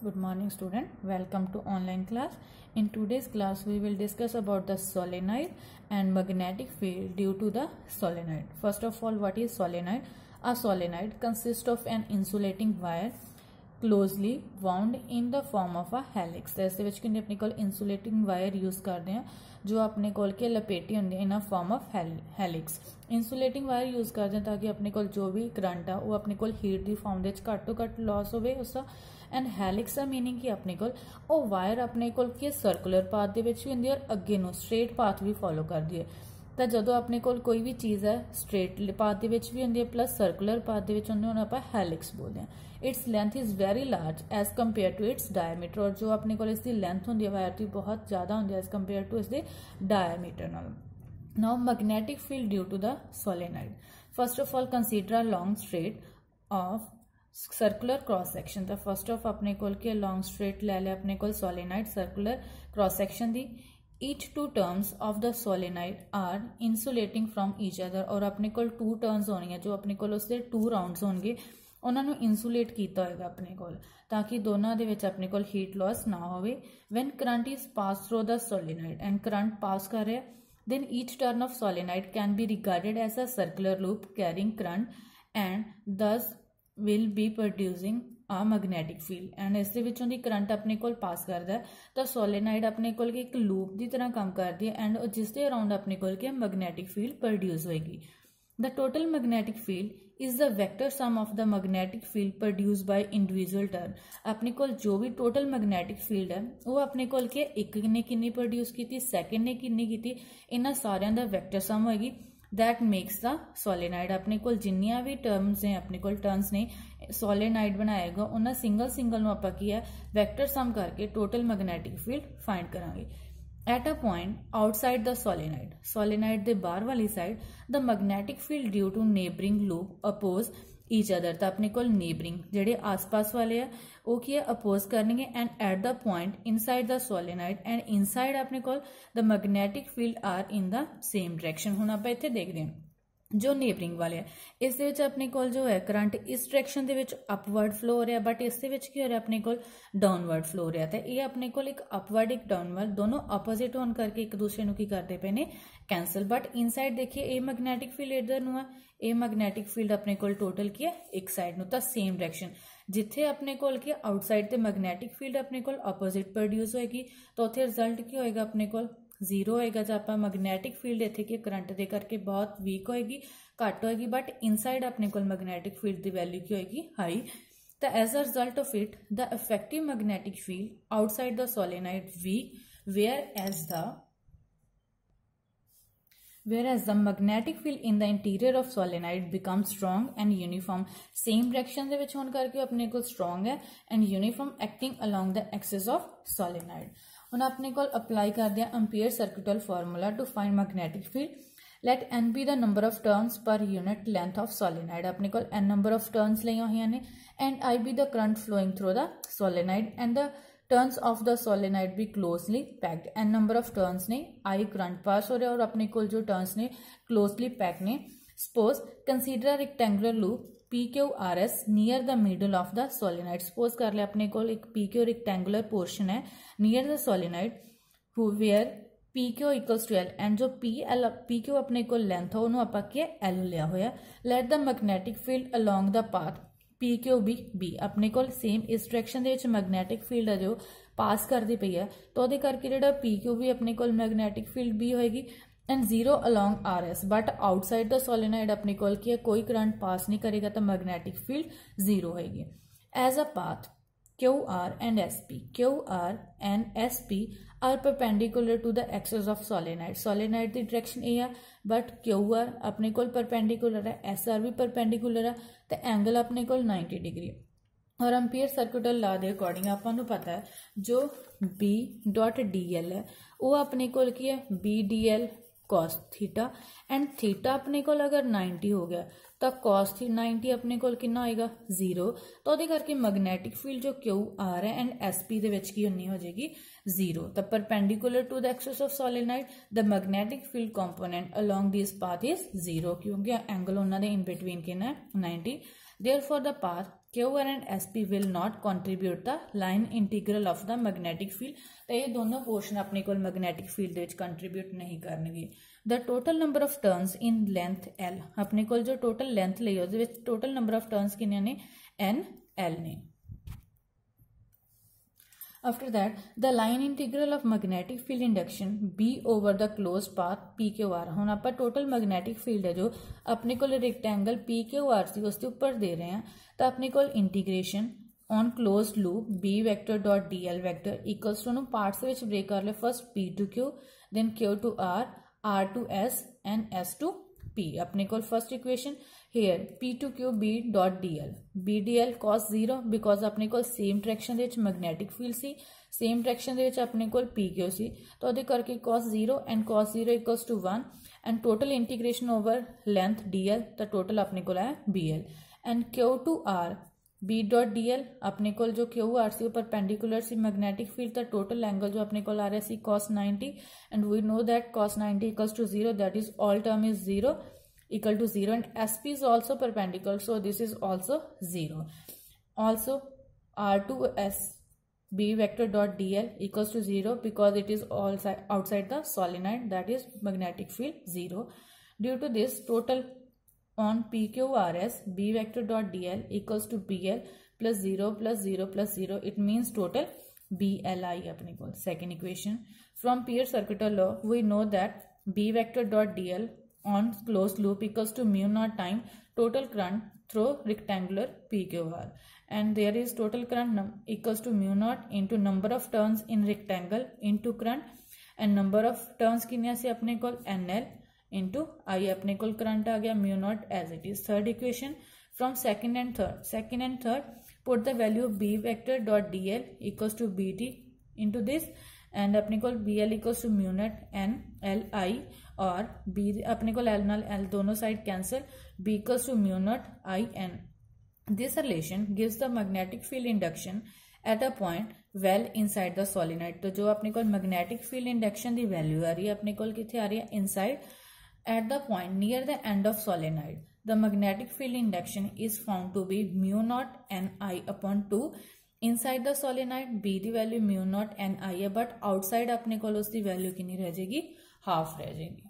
Good morning student. Welcome to online class. In today's class we will discuss about the solenoid and magnetic field due to the solenoid. First of all what is solenoid? A solenoid consists of an insulating wire closely wound in the form of a helix ਤੇ ਇਸ ਦੇ ਵਿੱਚ ਕਿੰਨੇ ਆਪਣੇ ਕੋਲ ਇਨਸੂਲੇਟਿੰਗ wire use ਕਰਦੇ ਆ, ਜੋ ਆਪਣੇ ਕੋਲ ਕੇ ਲਪੇਟੀ ਹੁੰਦੀ ਹੈ in a form of helix insulating wire use ਕਰਦੇ ਹਾਂ ਤਾਂ ਕਿ ਆਪਣੇ ਕੋਲ ਜੋ ਵੀ ਕਰੰਟ ਆ, ਉਹ ਆਪਣੇ ਕੋਲ ਹੀਟ ਦੀ ਫਾਰਮ ਦੇ ਵਿੱਚ ਘੱਟ ਤੋਂ ਘੱਟ ਲਾਸ ਹੋਵੇ, ਉਸ ਦਾ ਐਂਡ ਹੈਲਿਕਸ ਦਾ ਮੀਨਿੰਗ ਕੀ ਆਪਣੇ ਕੋਲ? ਉਹ ਵਾਇਰ ਆਪਣੇ ਕੋਲ ਕੀ ਸਰਕੂਲਰ ਪਾਥ ਦੇ ਵਿੱਚ ਵੀ ਹੁੰਦੀ ਹੈ ਔਰ ਅੱਗੇ ਨੂੰ ਸਟ੍ਰੇਟ ਪਾਥ ਵੀ ਫੋਲੋ ਕਰਦੀ ਹੈ ਤਾਂ ਜਦੋਂ ਆਪਣੇ ਕੋਲ ਕੋਈ ਵੀ ਚੀਜ਼ ਹੈ ਸਟ੍ਰੇਟ ਪਾਥ ਦੇ ਵਿੱਚ ਵੀ ਹੁੰਦੀ ਹੈ ਪਲੱਸ ਸਰਕੂਲਰ ਪਾਥ ਦੇ ਵਿੱਚ ਹੁੰਦੀ ਹੈ ਉਹਨੂੰ ਆਪਾਂ ਹੈਲਿਕਸ ਬੋਲਦੇ ਹਾਂ its length is very large as compare to its diameter ਔਰ ਜੋ ਆਪਣੇ ਕੋਲ ਇਸ ਦੀ ਲੈਂਥ ਹੁੰਦੀ ਹੈ ਵਾਇਰ ਦੀ ਬਹੁਤ ਜ਼ਿਆਦਾ ਹੁੰਦੀ ਹੈ ਐਸ ਕੰਪੇਅਰ ਟੂ ਇਸ ਦੇ ਡਾਇਆਮੀਟਰ ਨਾਲ now magnetic field due to the solenoid first of all consider a long straight of circular cross section ਤਾਂ first of ਆਪਣੇ ਕੋਲ ਕੀ long straight ਲੈ ਲਿਆ ਆਪਣੇ ਕੋਲ solenoid circular cross section the each two terms of the solenoid are insulating from each other ਔਰ ਆਪਣੇ ਕੋਲ two turns ਹੋਣੀਆਂ ਜੋ ਆਪਣੇ ਕੋਲ ਉਸਦੇ two rounds ਹੋਣਗੇ ਉਹਨਾਂ ਨੂੰ ਇਨਸੂਲੇਟ ਕੀਤਾ ਹੋਏਗਾ ਆਪਣੇ ਕੋਲ ਤਾਂ ਕਿ ਦੋਨਾਂ ਦੇ ਵਿੱਚ ਆਪਣੇ ਕੋਲ ਹੀਟ ਲਾਸ ਨਾ ਹੋਵੇ when current is passed through the solenoid and current pass ਕਰ ਰਿਹਾ then each turn of solenoid can be regarded as a circular loop carrying current and thus will be producing a magnetic field and ਇਸ ਦੇ ਵਿੱਚੋਂ ਦੀ current ਆਪਣੇ ਕੋਲ ਪਾਸ ਕਰਦਾ ਹੈ ਤਾਂ ਸੋਲੇਨਾਈਡ ਆਪਣੇ ਕੋਲ ਇੱਕ ਲੂਪ ਦੀ ਤਰ੍ਹਾਂ ਕੰਮ ਕਰਦੀ ਹੈ ਐਂਡ ਜਿਸ ਦੇ ਅਰਾਊਂਡ ਆਪਣੇ ਕੋਲ ਕੀ ਮੈਗਨੈਟਿਕ ਫੀਲਡ ਪ੍ਰੋਡਿਊਸ ਹੋਏਗੀ The total magnetic field is the vector sum of the magnetic field produced by individual turn. ਆਪਣੇ ਕੋਲ ਜੋ ਵੀ total magnetic field ਹੈ ਉਹ ਆਪਣੇ ਕੋਲ ਕਿ ਇੱਕ ਨੇ ਕਿੰਨੀ produce ਕੀਤੀ ਸੈਕਿੰਡ ਨੇ ਕਿੰਨੀ ਕੀਤੀ ਇਹਨਾਂ ਸਾਰਿਆਂ ਦਾ vector sum ਹੋਏਗੀ that makes the solenoid ਆਪਣੇ ਕੋਲ ਜਿੰਨੀਆਂ ਵੀ ਟਰਮਸ ਨੇ ਆਪਣੇ ਕੋਲ ਟਰਨਸ ਨੇ solenoid ਬਣਾਏਗਾ ਉਹਨਾਂ ਸਿੰਗਲ ਸਿੰਗਲ ਨੂੰ ਆਪਾਂ ਕੀ ਹੈ vector sum ਕਰਕੇ total magnetic field find ਕਰਾਂਗੇ at a point outside the solenoid solenoid ਦੇ ਬਾਹਰ ਵਾਲੀ side the magnetic field due to neighboring loop oppose each other ਤਾਂ ਆਪਣੇ ਕੋਲ neighboring ਜਿਹੜੇ ਆਸ-ਪਾਸ ਵਾਲੇ ਆ ਉਹ ਕੀ ਹੈ ਅਪੋਜ਼ ਕਰਨਗੇ and at the point inside the solenoid and inside ਆਪਣੇ ਕੋਲ the magnetic field are in the same direction ਹੁਣ ਆਪਾਂ ਇੱਥੇ ਦੇਖਦੇ ਹਾਂ ਜੋ ਨੇਬਰਿੰਗ ਵਾਲੇ ਆ ਇਸ ਦੇ ਵਿੱਚ ਆਪਣੇ ਕੋਲ ਜੋ ਹੈ ਕਰੰਟ ਇਸ ਡਾਇਰੈਕਸ਼ਨ ਦੇ ਵਿੱਚ ਅਪਵਰਡ ਫਲੋ ਹੋ ਰਿਹਾ ਬਟ ਇਸ ਦੇ ਵਿੱਚ ਕੀ ਹੋ ਰਿਹਾ ਆਪਣੇ ਕੋਲ ਡਾਊਨਵਰਡ ਫਲੋ ਹੋ ਰਿਹਾ ਤੇ ਇਹ ਆਪਣੇ ਕੋਲ ਇੱਕ ਅਪਵਰਡ ਇੱਕ ਡਾਊਨਵਰਡ ਦੋਨੋਂ ਆਪੋਜ਼ਿਟ ਹੋਣ ਕਰਕੇ ਇੱਕ ਦੂਸਰੇ ਨੂੰ ਕੀ ਕਰਦੇ ਪਏ ਨੇ ਕੈਨਸਲ ਬਟ ਇਨਸਾਈਡ ਦੇਖੀਏ ਇਹ ਮੈਗਨੈਟਿਕ ਫੀਲਡ ਇਧਰ ਨੂੰ ਆ ਇਹ ਮੈਗਨੈਟਿਕ ਫੀਲਡ ਆਪਣੇ ਕੋਲ ਟੋਟਲ ਕੀ ਹੈ ਇੱਕ ਸਾਈਡ ਨੂੰ ਤਾਂ ਸੇਮ ਡਾਇਰੈਕਸ਼ਨ ਜਿੱਥੇ ਆਪਣੇ ਕੋਲ ਕੀ ਆਊਟਸਾਈਡ ਤੇ ਮੈਗਨੈਟਿਕ ਫੀਲਡ ਆਪਣੇ ਕੋਲ ਆਪੋਜ਼ਿਟ ਪ੍ਰੋਡਿਊਸ ਹੋਏਗੀ ਤਾਂ ਉੱਥੇ ਰਿਜ਼ਲਟ ਕੀ ਹੋਏਗਾ ਆਪਣੇ ਕੋਲ ਜ਼ੀਰੋ ਹੋਏਗਾ ਜੇ ਆਪਾਂ ਮੈਗਨੈਟਿਕ ਫੀਲਡ ਇੱਥੇ ਕਿ ਕਰੰਟ ਦੇ ਕਰਕੇ ਬਹੁਤ ਵੀਕ ਹੋਏਗੀ ਘੱਟ ਹੋਏਗੀ ਬਟ ਇਨਸਾਈਡ ਆਪਣੇ ਕੋਲ ਮੈਗਨੈਟਿਕ ਫੀਲਡ ਦੀ ਵੈਲਿਊ ਕੀ ਹੋਏਗੀ ਹਾਈ ਤਾਂ as a result of it the effective magnetic field outside the solenoid weak whereas the whereas the magnetic field in the interior of solenoid becomes strong and uniform same direction ਦੇ ਵਿੱਚ ਹੋਣ ਕਰਕੇ ਆਪਣੇ ਕੋਲ strong ਹੈ and uniform acting along the axis of solenoid हम अपने को अपलाई कर दिया ampere circuital formula to find magnetic field let n be the number of turns per unit length of solenoid अपने को नंबर ऑफ़ टर्नस लिया हुई ने and I be the current flowing through the solenoid and the turns of the solenoid भी closely packed n number of turns ने I current pass हो रहे और अपने को जो ने क्लोजली पैक ने. Suppose consider rectangular loop ਨੇ suppose consider a rectangular loop PQRS near the middle of the solenoid suppose ਕਰ ਲਿਆ ਆਪਣੇ ਕੋਲ ਇੱਕ PQ rectangular portion ਹੈ near the solenoid who where PQ equals to L and ਜੋ PL PQ ਆਪਣੇ ਕੋਲ length ਹੈ ਉਹਨੂੰ ਆਪਾਂ ਕੀ L ਲਿਆ ਹੋਇਆ let the magnetic field along the path PQB B ਆਪਣੇ ਕੋਲ ਸੇਮ ਇਸ ਡਾਇਰੈਕਸ਼ਨ ਦੇ ਵਿੱਚ ਮੈਗਨੈਟਿਕ ਫੀਲਡ ਹੈ ਜੋ ਪਾਸ ਕਰਦੀ ਪਈ ਹੈ ਤਾਂ ਉਹਦੇ ਕਰਕੇ ਜਿਹੜਾ PQB ਆਪਣੇ ਕੋਲ ਮੈਗਨੈਟਿਕ ਫੀਲਡ B ਹੋਏਗੀ and zero along R S but outside the solenoid अपने कॉल किया, कोई करंट पास नहीं करेगा तो मैग्नेटिक फ़ील्ड ज़ीरो होगी as a path Q R and S P Q R and S P R perpendicular to the axes of solenoid solenoid की direction ए है बट क्यू आर अपने कोल परपेंडिकुलर है एस आर भी perpendicular है तो एंगल अपने को 90 डिग्री और अंपीयर सर्कुलर ला के अकॉर्डिंग आपको पता है, जो बी डॉट डी एल है वह अपने को B D L cos theta and theta अपने को अगर 90 हो गया तो कॉस थी 90 अपने को कि आएगा? ज़ीरो तो करके मैगनैटिक फ़ील्ड जो क्यू आर है एंड एस पी की हो जाएगी? ज़ीरो तो perpendicular to the axes of solenoid the magnetic field component along this path is zero क्योंकि एंगल उन्होंने इन बिटवीन किन्ना है नाइनटी देयर द पाथ के ओर and S P will not contribute the line integral of the magnetic field तो ये दोनों portion अपने को मैगनैटिक फ़ील्ड कंट्रीब्यूट नहीं करेंगे। The total number of turns in length L अपने को total length Lee total number of turns कि ने? एन एल ने। After that, the line integral of magnetic field induction B over the closed path P Q R ਹੁਣ ਆਪਾਂ total magnetic field ਹੈ ਜੋ ਆਪਣੇ ਕੋਲ ਰੈਕਟੈਂਗਲ P Q R ਸੀ ਉਸ ਦੇ ਉੱਪਰ ਦੇ ਰਹੇ ਹਾਂ ਤਾਂ ਆਪਣੇ ਕੋਲ integration on closed loop B vector dot dl vector equals to ਨੂੰ ਪਾਰਟਸ ਵਿੱਚ ਬ੍ਰੇਕ ਕਰ ਲੈ first P to Q then Q to R R to S and S to P अपने को first equation here P to Q B dot D L B D L cos zero because अपने को same direction magnetic field सी same direction अपने को P Q सी। तो करके cos zero and cos zero equals to one and total integration over length D L तो total अपने को B L and Q to R B dot D L अपने को जो क्यू आर सी परपेंडिकुलर सी मैग्नेटिक फ़ील्ड का total angle जो अपने को आ रहा है cos ninety and we know that cos ninety equals to zero that is all term is zero equal to 0 and SP is also perpendicular so this is also 0 also R2S B vector dot dl equals to 0 because it is all outside the solenoid that is magnetic field 0 due to this total on PQRS B vector dot dl equals to BL plus 0 plus 0 plus 0 it means total BLI अपने को second equation from Pierce circuital law we know that B vector dot dl on closed loop equals to mu naught time total current through rectangular PQR and there is total current equals to mu naught into number of turns in rectangle into current and number of turns किन्ने से अपने को NL into I अपने को current आ गया mu naught as it is third equation from second and third second and third put the value of B vector dot DL equals to BT into this and अपने को BL equals to mu naught N L I और B अपने को L नाल L दोनों side cancel B equals to mu naught I N this relation gives the magnetic field induction at a point well inside the solenoid तो जो अपने को magnetic field induction की वैल्यू आ रही है, अपने को कितने आ रही है? Inside at the point near the end of solenoid magnetic field induction is found to be mu naught N I upon two inside the solenoid B the value naught N I है but outside अपने को उसकी value कि रह जाएगी? Half रह जाएगी।